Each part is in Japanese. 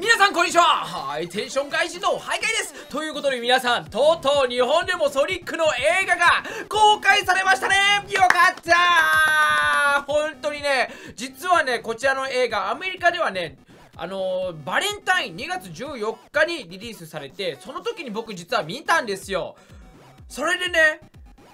皆さんこんにちは。ハイテンション外人のハイカイです。ということで皆さんとうとう日本でもソニックの映画が公開されましたね。よかった。本当にね実はねこちらの映画アメリカではねあのー、バレンタイン2月14日にリリースされてその時に僕実は見たんですよ。それでね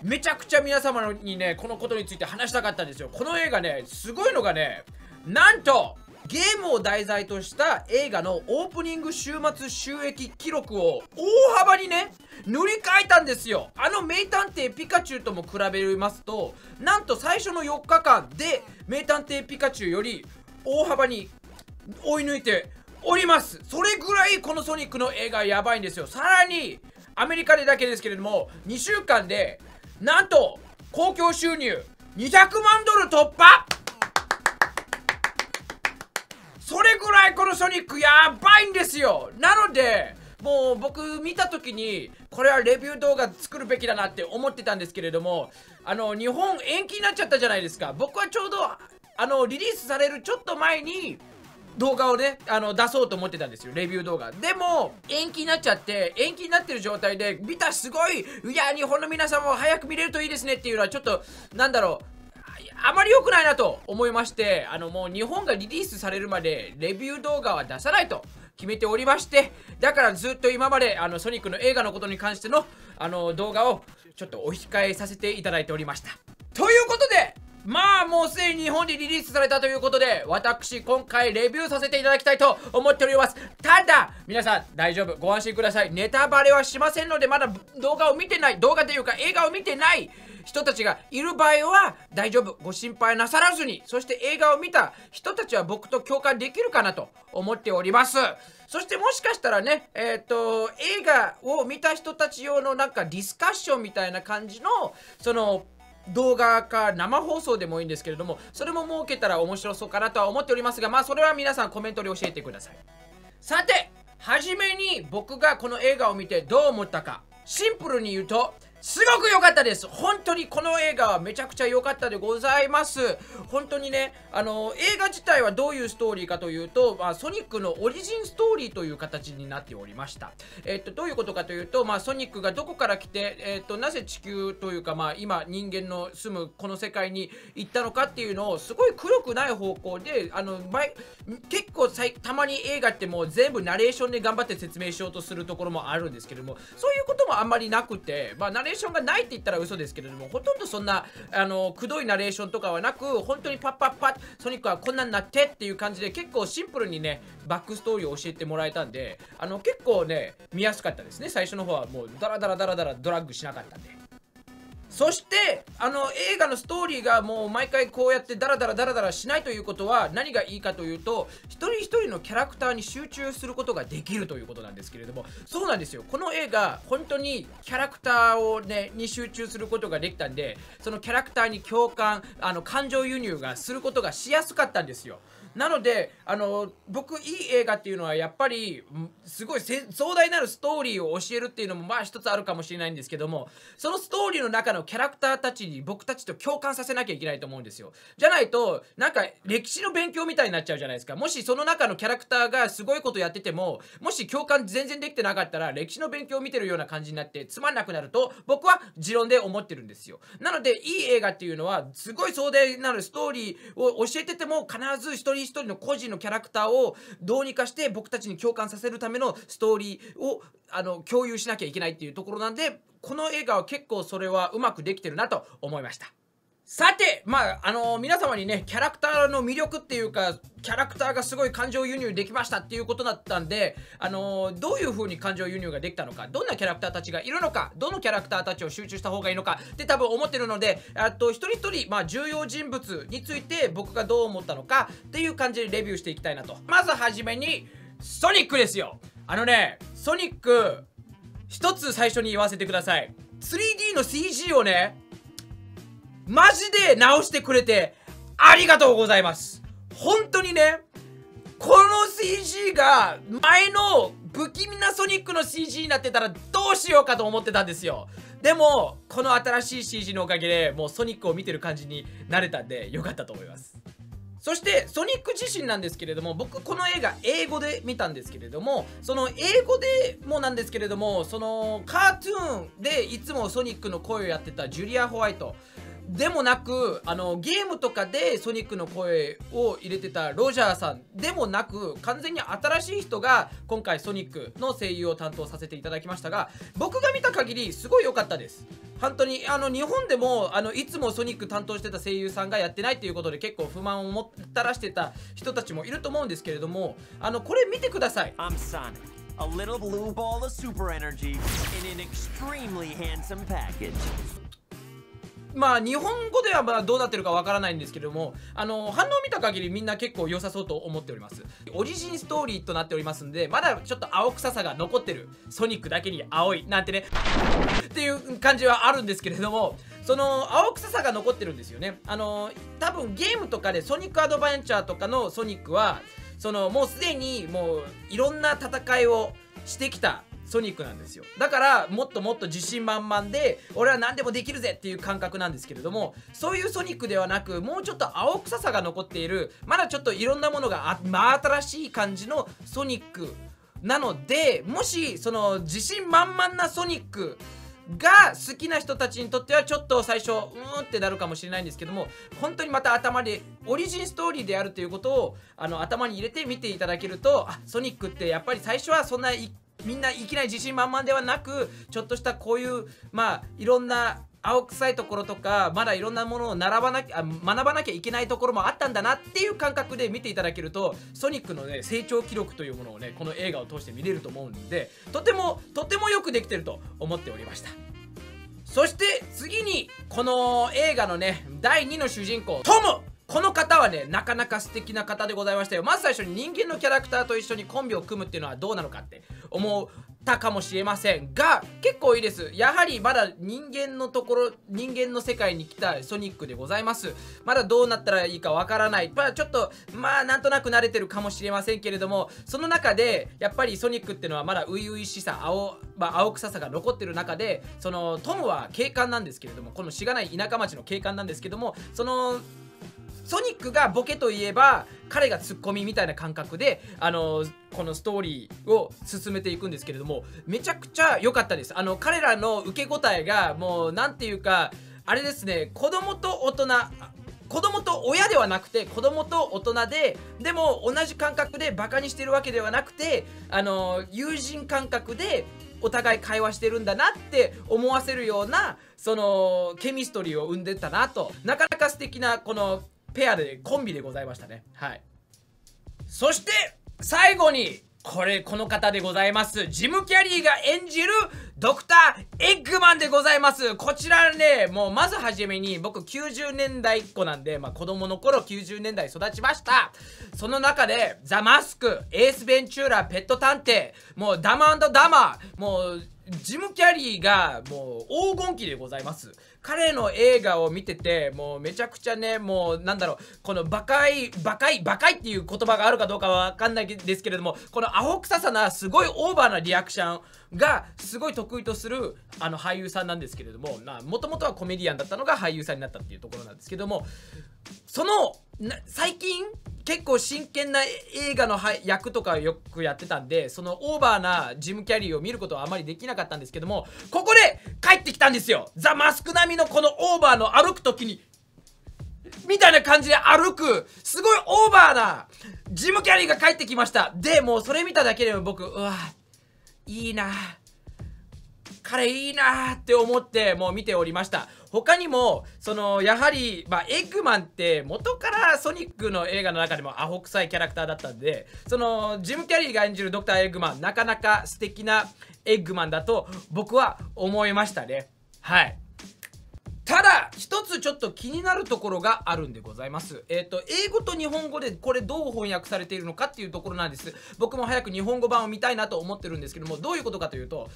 めちゃくちゃ皆様にねこのことについて話したかったんですよ。この映画ねすごいのがねなんとゲームを題材とした映画のオープニング週末収益記録を大幅にね塗り替えたんですよ。あの名探偵ピカチュウとも比べますとなんと最初の4日間で名探偵ピカチュウより大幅に追い抜いております。それぐらいこのソニックの映画やばいんですよ。さらにアメリカでだけですけれども2週間でなんと公共収入200万ドル突破それぐらいこのソニックやばいんですよ。なのでもう僕見た時にこれはレビュー動画作るべきだなって思ってたんですけれどもあの日本延期になっちゃったじゃないですか。僕はちょうどあのリリースされるちょっと前に動画をねあの出そうと思ってたんですよ。レビュー動画。でも延期になっちゃって延期になってる状態で見たすごいいや日本の皆さんも早く見れるといいですねっていうのはちょっとなんだろう。あまり良くないなと思いましてあのもう日本がリリースされるまでレビュー動画は出さないと決めておりましてだからずっと今まであのソニックの映画のことに関してのあの動画をちょっとお控えさせていただいておりました。ということでまあもうすでに日本でリリースされたということで私今回レビューさせていただきたいと思っております。ただ皆さん大丈夫。ご安心ください。ネタバレはしませんのでまだ動画を見てない。動画というか映画を見てない。人たちがいる場合は大丈夫。ご心配なさらずに。そして映画を見た人たちは僕と共感できるかなと思っております。そしてもしかしたらねえっ、ー、と映画を見た人たち用のなんかディスカッションみたいな感じのその動画か生放送でもいいんですけれどもそれも設けたら面白そうかなとは思っておりますがまあそれは皆さんコメントで教えてください。さてはじめに僕がこの映画を見てどう思ったか。シンプルに言うとすごく良かったです。本当にこの映画はめちゃくちゃ良かったでございます。本当にねあの映画自体はどういうストーリーかというと、まあ、ソニックのオリジンストーリーという形になっておりました。えっとどういうことかというと、まあ、ソニックがどこから来て、えっとなぜ地球というか、まあ、今人間の住むこの世界に行ったのかっていうのをすごい黒くない方向であの結構さいたまに映画ってもう全部ナレーションで頑張って説明しようとするところもあるんですけどもそういうこともあんまりなくて、まあ、ナレーションーションがないって言ったら嘘ですけれどもほとんどそんなあのくどいナレーションとかはなく本当にパッパッパッソニックはこんなんなってっていう感じで結構シンプルにねバックストーリーを教えてもらえたんであの結構ね見やすかったですね最初の方はもうダラダラダラダラドラッグしなかったんで。そしてあの映画のストーリーがもう毎回こうやってダラダラダラダラしないということは何がいいかというと一人一人のキャラクターに集中することができるということなんですけれどもそうなんですよ。この映画本当にキャラクターをねに集中することができたんでそのキャラクターに共感あの感情輸入がすることがしやすかったんですよ。なのであの僕いい映画っていうのはやっぱりすごい壮大なるストーリーを教えるっていうのもまあ一つあるかもしれないんですけどもそのストーリーの中のキャラクターたちに僕たちと共感させなきゃいけないと思うんですよ。じゃないとなんか歴史の勉強みたいになっちゃうじゃないですか。もしその中のキャラクターがすごいことやっててももし共感全然できてなかったら歴史の勉強を見てるような感じになってつまんなくなると僕は持論で思ってるんですよ。なのでいい映画っていうのはすごい壮大なるストーリーを教えてても必ず一人一人の個人のキャラクターをどうにかして僕たちに共感させるためのストーリーをあの共有しなきゃいけないっていうところなんでこの映画は結構それはうまくできてるなと思いました。さて、まあ、あのー、皆様にね、キャラクターの魅力っていうか、キャラクターがすごい感情輸入できましたっていうことだったんで、あのー、どういう風に感情輸入ができたのか、どんなキャラクターたちがいるのか、どのキャラクターたちを集中した方がいいのかって多分思ってるので、あと一人一人、まあ、重要人物について僕がどう思ったのかっていう感じでレビューしていきたいなと。まずはじめに、ソニックですよあのね、ソニック、一つ最初に言わせてください。3D の CG をね、マジで直してくれてありがとうございます。本当にねこの CG が前の不気味なソニックの CG になってたらどうしようかと思ってたんですよ。でもこの新しい CG のおかげでもうソニックを見てる感じになれたんでよかったと思います。そしてソニック自身なんですけれども僕この映画英語で見たんですけれどもその英語でもなんですけれどもそのカートゥーンでいつもソニックの声をやってたジュリア・ホワイト。でもなくあのゲームとかでソニックの声を入れてたロジャーさんでもなく完全に新しい人が今回ソニックの声優を担当させていただきましたが僕が見た限りすごい良かったです本当にあの日本でもあのいつもソニック担当してた声優さんがやってないっていうことで結構不満をもたらしてた人たちもいると思うんですけれどもあのこれ見てください I'm Sonic, a little blue ball of super energy in an extremely handsome package. まあ日本語ではまどうなってるかわからないんですけどもあの反応を見た限りみんな結構良さそうと思っております。オリジンストーリーとなっておりますんでまだちょっと青臭さが残ってるソニックだけに青いなんてねっていう感じはあるんですけれどもその青臭さが残ってるんですよね。あの多分ゲームとかでソニックアドベンチャーとかのソニックはそのもうすでにもういろんな戦いをしてきたソニックなんですよ。だからもっともっと自信満々で俺は何でもできるぜっていう感覚なんですけれどもそういうソニックではなくもうちょっと青臭さが残っているまだちょっといろんなものが真新しい感じのソニックなのでもしその自信満々なソニックが好きな人たちにとってはちょっと最初うーんってなるかもしれないんですけども本当にまた頭でオリジンストーリーであるということをあの頭に入れて見ていただけるとあソニックってやっぱり最初はそんなみんないきなり自信満々ではなくちょっとしたこういうまあいろんな青臭いところとかまだいろんなものを並ばなきゃ学ばなきゃいけないところもあったんだなっていう感覚で見ていただけるとソニックのね成長記録というものをねこの映画を通して見れると思うんでとてもとてもよくできてると思っておりました。そして次にこの映画のね第2の主人公トムこの方はねなかなか素敵な方でございましたよ。まず最初に人間のキャラクターと一緒にコンビを組むっていうのはどうなのかって思ったかもしれませんが結構いいです。やはりまだ人間のところ人間の世界に来たソニックでございます。まだどうなったらいいかわからない。まあちょっとまあなんとなく慣れてるかもしれませんけれどもその中でやっぱりソニックっていうのはまだ初々しさ青,、まあ、青臭さが残ってる中でそのトムは警官なんですけれどもこのしがない田舎町の警官なんですけどもそのソニックがボケといえば彼がツッコミみたいな感覚であのこのストーリーを進めていくんですけれどもめちゃくちゃ良かったです。あの彼らの受け答えがもう何ていうかあれですね子供と大人子供と親ではなくて子供と大人ででも同じ感覚でバカにしてるわけではなくてあの友人感覚でお互い会話してるんだなって思わせるようなそのケミストリーを生んでたなと。なかなか素敵なこのペアでコンビでございましたね。はい。そして最後にこれこの方でございます。ジム・キャリーが演じるドクター・エッグマンでございます。こちらねもうまずはじめに僕90年代っ子なんで、まあ、子供の頃90年代育ちました。その中でザ・マスクエース・ベンチューラーペット探偵もうダマダマもうジム・キャリーがもう黄金期でございます。彼の映画を見ててもうめちゃくちゃねもうなんだろうこのバカいバカいバカいっていう言葉があるかどうかは分かんないですけれどもこのアホ臭さなすごいオーバーなリアクションがすごい得意とするあの俳優さんなんですけれどももともとはコメディアンだったのが俳優さんになったっていうところなんですけどもその最近結構真剣な映画の役とかよくやってたんでそのオーバーなジム・キャリーを見ることはあまりできなかったんですけどもここで帰ってきたんですよ。ザ・マスク並みのこのオーバーの歩く時に。みたいな感じで歩く。すごいオーバーなジム・キャリーが帰ってきました。でもうそれ見ただけでも僕うわいいな彼いいなって思ってもう見ておりました。他にもそのやはり、まあ、エッグマンって元からソニックの映画の中でもアホ臭いキャラクターだったんでそのジム・キャリーが演じるドクター・エッグマンなかなか素敵なエッグマンだと僕は思いましたね。はい。ただ一つちょっと気になるところがあるんでございます。えっ、ー、と英語と日本語でこれどう翻訳されているのかっていうところなんです。僕も早く日本語版を見たいなと思ってるんですけどもどういうことかというと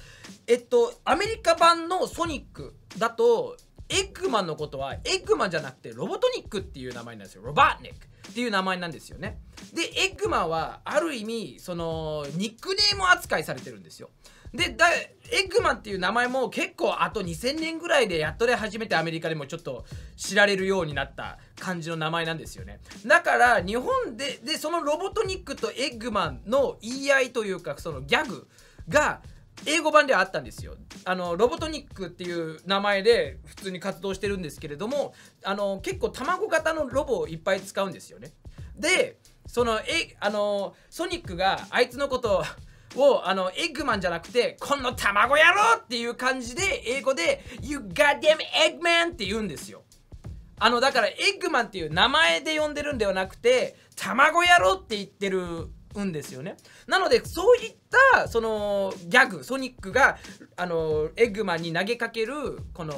えっとアメリカ版のソニックだとエッグマンのことはエッグマンじゃなくてロボトニックっていう名前なんですよ。ロバーニックっていう名前なんですよね。でエッグマンはある意味そのニックネーム扱いされてるんですよ。でだエッグマンっていう名前も結構あと2000年ぐらいでやっとで初めてアメリカでもちょっと知られるようになった感じの名前なんですよね。だから日本ででそのロボトニックとエッグマンの言い合いというかそのギャグが英語版ではあったんですよ。あのロボトニックっていう名前で普通に活動してるんですけれどもあの結構卵型のロボをいっぱい使うんですよね。でそのえあのソニックがあいつのことをあのエッグマンじゃなくてこの卵野郎っていう感じで英語で You goddamn eggman って言うんですよ。あのだからエッグマンっていう名前で呼んでるんではなくて卵野郎って言ってるんですよね。なのでそういったそのギャグソニックがあのエッグマンに投げかけるこの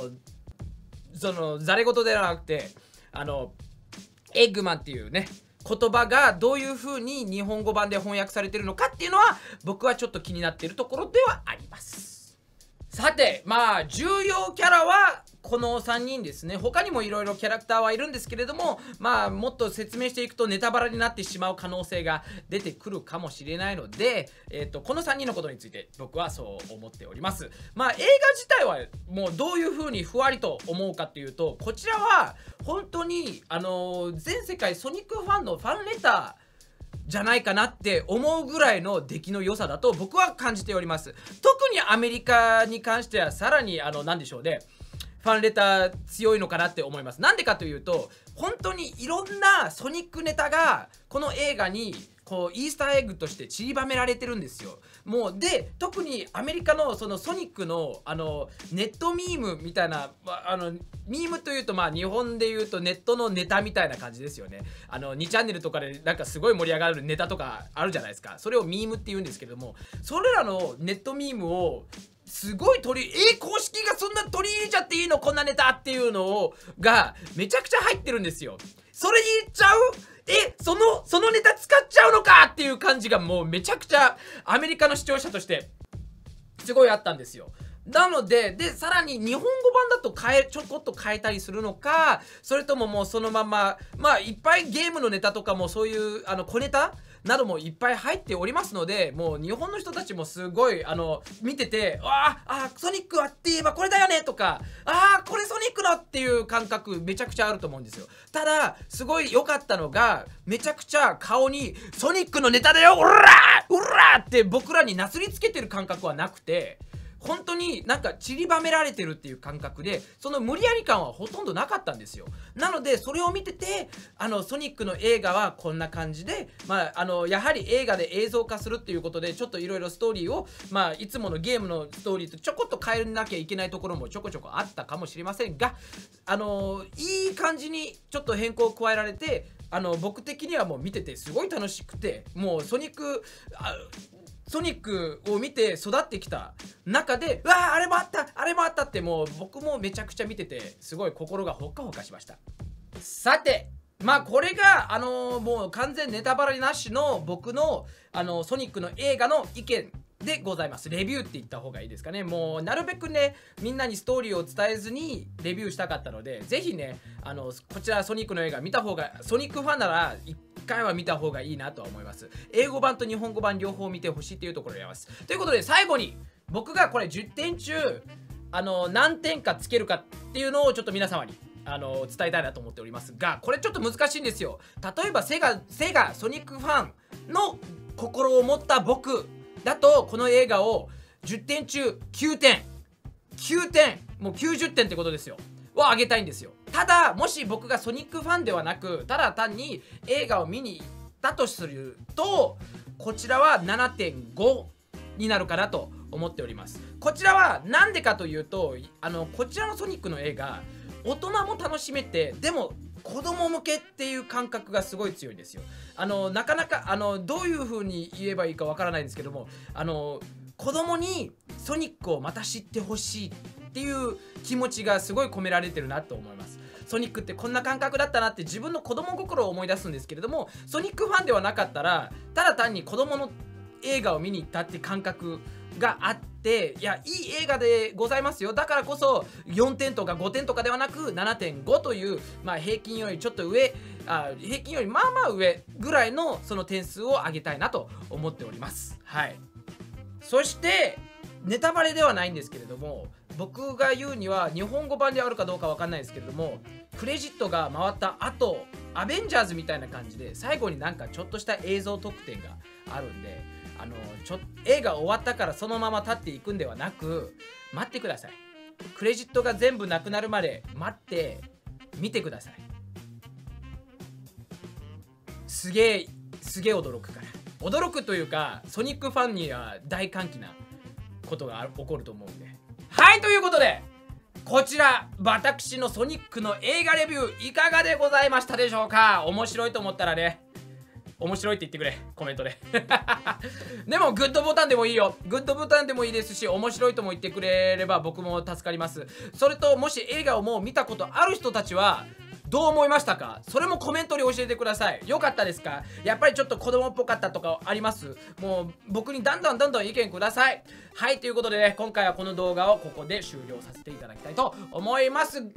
そのざれ言ではなくてあのエッグマンっていうね言葉がどういう風に日本語版で翻訳されてるのかっていうのは僕はちょっと気になってるところではあります。さてまあ重要キャラはこの3人ですね。他にもいろいろキャラクターはいるんですけれどもまあもっと説明していくとネタバラになってしまう可能性が出てくるかもしれないので、えーと、この3人のことについて僕はそう思っております。まあ映画自体はもうどういう風にふわりと思うかっていうとこちらは本当にあのー、全世界ソニックファンのファンレターじゃないかなって思うぐらいの出来の良さだと僕は感じております。特にアメリカに関してはさらにあの何でしょうね。ファンレター強いのかなって思います。なんでかというと本当にいろんなソニックネタがこの映画にこうイースターエッグとして散りばめられてるんですよ。もうで特にアメリカのそのソニックのあのネットミームみたいなあのミームというとまあ日本でいうとネットのネタみたいな感じですよね。あの2チャンネルとかでなんかすごい盛り上がるネタとかあるじゃないですか。それをミームって言うんですけどもそれらのネットミームをすごい取りえ公式がそんな取り入れちゃっていいのこんなネタっていうのをがめちゃくちゃ入ってるんですよ。それ言っちゃう？えそのそのネタ使っちゃうのかっていう感じがもうめちゃくちゃアメリカの視聴者としてすごいあったんですよ。なので、で、さらに日本語版だと変え、ちょこっと変えたりするのか、それとももうそのまま、まあ、いっぱいゲームのネタとかもそういう、あの、小ネタなどもいっぱい入っておりますのでもう日本の人たちもすごいあの見ててああソニックはって言えばこれだよねとかああこれソニックのっていう感覚めちゃくちゃあると思うんですよ。ただすごい良かったのがめちゃくちゃ顔にソニックのネタだようらーうらって僕らになすりつけてる感覚はなくて本当になんか散りばめられてるっていう感覚でその無理やり感はほとんどなかったんですよ。なのでそれを見ててあのソニックの映画はこんな感じでまああのやはり映画で映像化するっていうことでちょっといろいろストーリーをまあいつものゲームのストーリーとちょこっと変えなきゃいけないところもちょこちょこあったかもしれませんがあのいい感じにちょっと変更を加えられてあの僕的にはもう見ててすごい楽しくてもうソニックソニックを見て育ってきた中でうわーあれもあったあれもあったってもう僕もめちゃくちゃ見ててすごい心がほっかほかしました。さてまあこれがあのー、もう完全ネタバレなしの僕のあのソニックの映画の意見でございます。レビューって言った方がいいですかね。もうなるべくねみんなにストーリーを伝えずにレビューしたかったのでぜひねあのこちらソニックの映画見た方がソニックファンなら1回は見た方がいいなとは思います。英語版と日本語版両方見てほしいというところであります。ということで最後に僕がこれ10点中あの何点かつけるかっていうのをちょっと皆様にあの伝えたいなと思っておりますがこれちょっと難しいんですよ。例えばセガセガソニックファンの心を持った僕だとこの映画を10点中9点9点もう90点ってことですよ。をあげたいんですよ。ただもし僕がソニックファンではなくただ単に映画を見に行ったとするとこちらは7.5になるかなと思っております。こちらは何でかというとあのこちらのソニックの映画大人も楽しめてでも子供向けっていう感覚がすごい強いんですよ。あのなかなかあのどういう風に言えばいいかわからないんですけどもあの子供にソニックをまた知ってほしいっていう気持ちがすごい込められてるなと思います。ソニックってこんな感覚だったなって自分の子供心を思い出すんですけれどもソニックファンではなかったらただ単に子供の映画を見に行ったって感覚があっていやいい映画でございますよ。だからこそ4点とか5点とかではなく7.5という、まあ、平均よりちょっと上あ平均よりまあまあ上ぐらいのその点数を上げたいなと思っております。はい。そしてネタバレではないんですけれども僕が言うには日本語版であるかどうかわかんないですけれどもクレジットが回った後アベンジャーズみたいな感じで最後になんかちょっとした映像特典があるんであのちょ映画終わったからそのまま立っていくんではなく待ってください。クレジットが全部なくなるまで待って見てください。すげえすげえ驚くから。驚くというかソニックファンには大歓喜なことが起こると思うんで。はいということでこちら私のソニックの映画レビューいかがでございましたでしょうか？面白いと思ったらね面白いって言ってくれコメントで。でもグッドボタンでもいいよ。グッドボタンでもいいですし面白いとも言ってくれれば僕も助かります。それともし映画をもう見たことある人たちはどう思いましたか？それもコメントに教えてください。よかったですか？やっぱりちょっと子供っぽかったとかあります？もう僕にどんどんどんどん意見ください。はいということでね今回はこの動画をここで終了させていただきたいと思いますが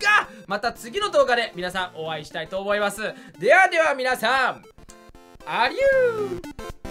また次の動画で皆さんお会いしたいと思います。ではでは皆さんアリュー